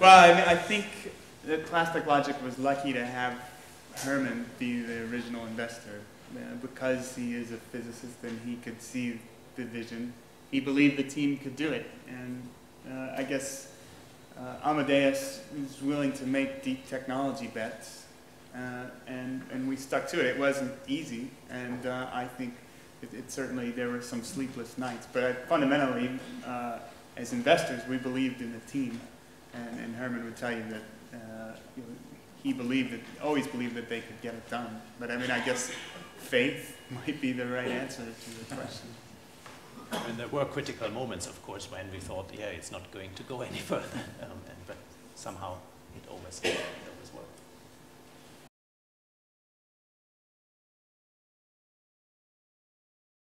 Well, I, mean, I think that Plastic Logic was lucky to have Hermann be the original investor uh, because he is a physicist and he could see the vision. He believed the team could do it, and uh, I guess uh, Amadeus was willing to make deep technology bets, uh, and and we stuck to it. It wasn't easy, and uh, I think it, it, certainly there were some sleepless nights. But fundamentally, uh, as investors, we believed in the team, and, and Hermann would tell you that uh, you know, he believed that always believed that they could get it done. But I mean, I guess faith might be the right answer to the question. I mean, there were critical moments, of course, when we thought, yeah, it's not going to go any further. Um, and, but somehow it always.